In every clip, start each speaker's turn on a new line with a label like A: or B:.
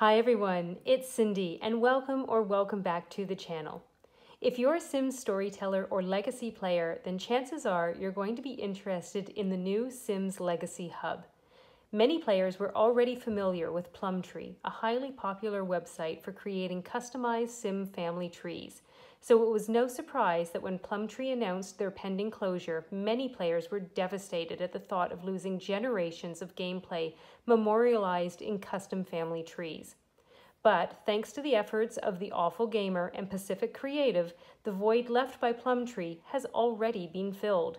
A: Hi everyone, it's Cindy and welcome or welcome back to the channel. If you're a Sims storyteller or legacy player, then chances are you're going to be interested in the new Sims Legacy Hub. Many players were already familiar with Plumtree, a highly popular website for creating customized Sim family trees, so it was no surprise that when Plumtree announced their pending closure, many players were devastated at the thought of losing generations of gameplay memorialized in custom family trees. But thanks to the efforts of the Awful Gamer and Pacific Creative, the void left by Plumtree has already been filled.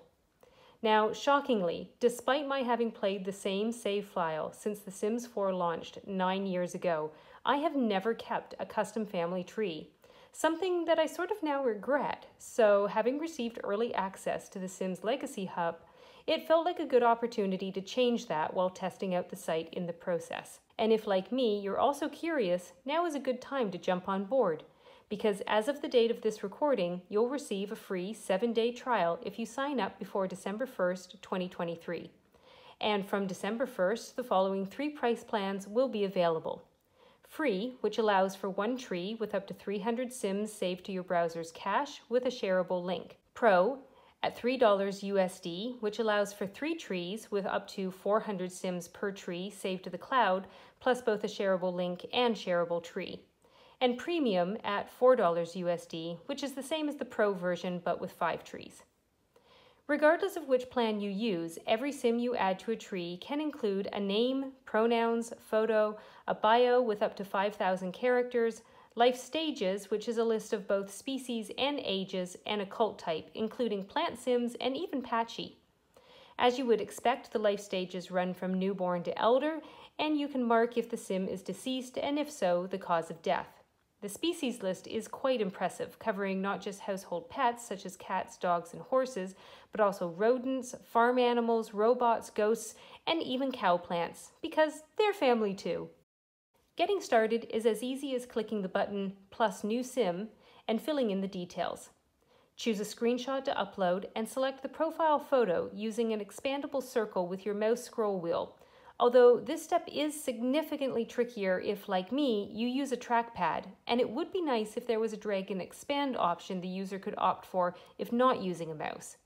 A: Now, shockingly, despite my having played the same save file since The Sims 4 launched nine years ago, I have never kept a custom family tree something that I sort of now regret. So, having received early access to the Sims Legacy Hub, it felt like a good opportunity to change that while testing out the site in the process. And if, like me, you're also curious, now is a good time to jump on board. Because as of the date of this recording, you'll receive a free seven day trial if you sign up before December 1st, 2023. And from December 1st, the following three price plans will be available. Free, which allows for one tree with up to 300 sims saved to your browser's cache with a shareable link. Pro, at $3 USD, which allows for three trees with up to 400 sims per tree saved to the cloud, plus both a shareable link and shareable tree. And Premium at $4 USD, which is the same as the Pro version but with five trees. Regardless of which plan you use, every sim you add to a tree can include a name, pronouns, photo, a bio with up to 5,000 characters, life stages, which is a list of both species and ages, and occult type, including plant sims and even patchy. As you would expect, the life stages run from newborn to elder, and you can mark if the sim is deceased and if so, the cause of death. The species list is quite impressive, covering not just household pets such as cats, dogs, and horses, but also rodents, farm animals, robots, ghosts, and even cow plants, because they're family too. Getting started is as easy as clicking the button plus new sim and filling in the details. Choose a screenshot to upload and select the profile photo using an expandable circle with your mouse scroll wheel although this step is significantly trickier if, like me, you use a trackpad, and it would be nice if there was a drag and expand option the user could opt for if not using a mouse.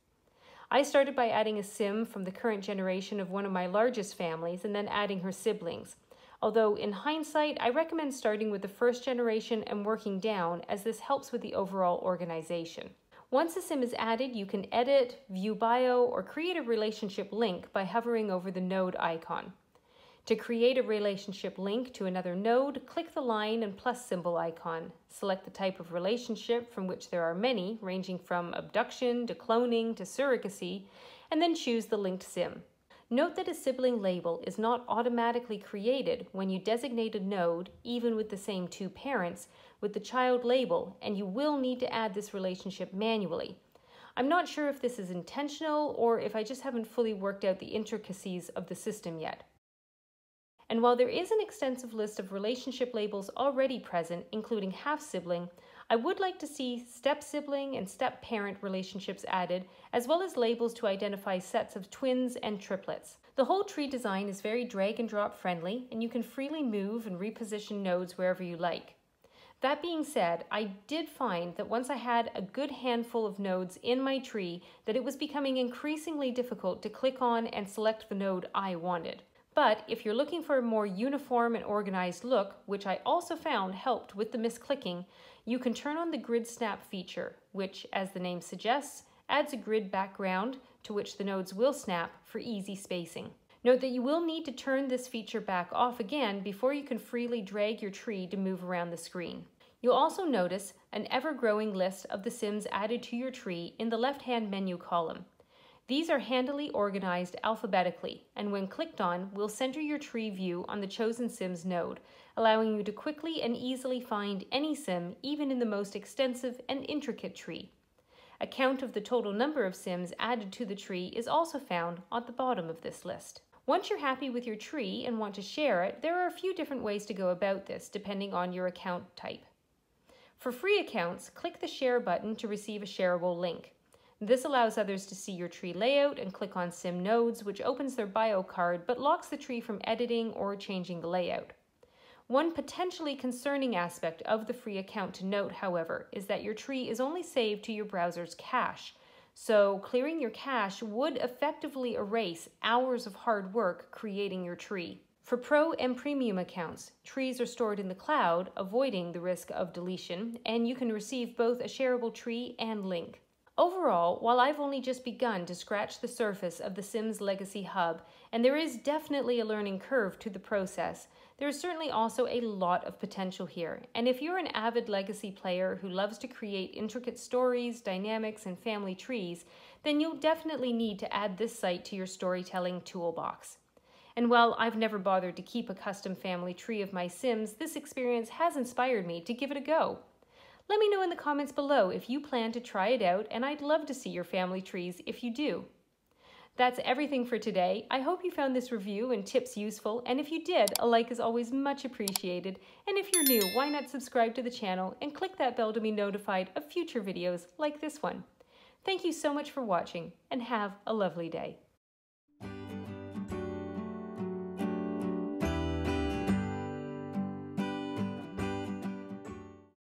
A: I started by adding a sim from the current generation of one of my largest families and then adding her siblings. Although, in hindsight, I recommend starting with the first generation and working down, as this helps with the overall organization. Once a sim is added, you can edit, view bio, or create a relationship link by hovering over the node icon. To create a relationship link to another node, click the line and plus symbol icon. Select the type of relationship from which there are many, ranging from abduction to cloning to surrogacy, and then choose the linked sim. Note that a sibling label is not automatically created when you designate a node, even with the same two parents, with the child label, and you will need to add this relationship manually. I'm not sure if this is intentional or if I just haven't fully worked out the intricacies of the system yet. And while there is an extensive list of relationship labels already present, including half sibling, I would like to see step sibling and step parent relationships added, as well as labels to identify sets of twins and triplets. The whole tree design is very drag and drop friendly, and you can freely move and reposition nodes wherever you like. That being said, I did find that once I had a good handful of nodes in my tree, that it was becoming increasingly difficult to click on and select the node I wanted. But if you're looking for a more uniform and organized look, which I also found helped with the misclicking, you can turn on the grid snap feature, which, as the name suggests, adds a grid background to which the nodes will snap for easy spacing. Note that you will need to turn this feature back off again before you can freely drag your tree to move around the screen. You'll also notice an ever-growing list of the sims added to your tree in the left-hand menu column. These are handily organized alphabetically, and when clicked on, will center your tree view on the chosen Sims node, allowing you to quickly and easily find any Sim, even in the most extensive and intricate tree. A count of the total number of Sims added to the tree is also found at the bottom of this list. Once you're happy with your tree and want to share it, there are a few different ways to go about this depending on your account type. For free accounts, click the Share button to receive a shareable link. This allows others to see your tree layout and click on sim nodes, which opens their bio card but locks the tree from editing or changing the layout. One potentially concerning aspect of the free account to note, however, is that your tree is only saved to your browser's cache. So clearing your cache would effectively erase hours of hard work creating your tree. For Pro and Premium accounts, trees are stored in the cloud, avoiding the risk of deletion, and you can receive both a shareable tree and link. Overall, while I've only just begun to scratch the surface of the Sims Legacy Hub, and there is definitely a learning curve to the process, there is certainly also a lot of potential here. And if you're an avid Legacy player who loves to create intricate stories, dynamics, and family trees, then you'll definitely need to add this site to your storytelling toolbox. And while I've never bothered to keep a custom family tree of my Sims, this experience has inspired me to give it a go. Let me know in the comments below if you plan to try it out, and I'd love to see your family trees if you do. That's everything for today. I hope you found this review and tips useful, and if you did, a like is always much appreciated. And if you're new, why not subscribe to the channel and click that bell to be notified of future videos like this one. Thank you so much for watching, and have a lovely day.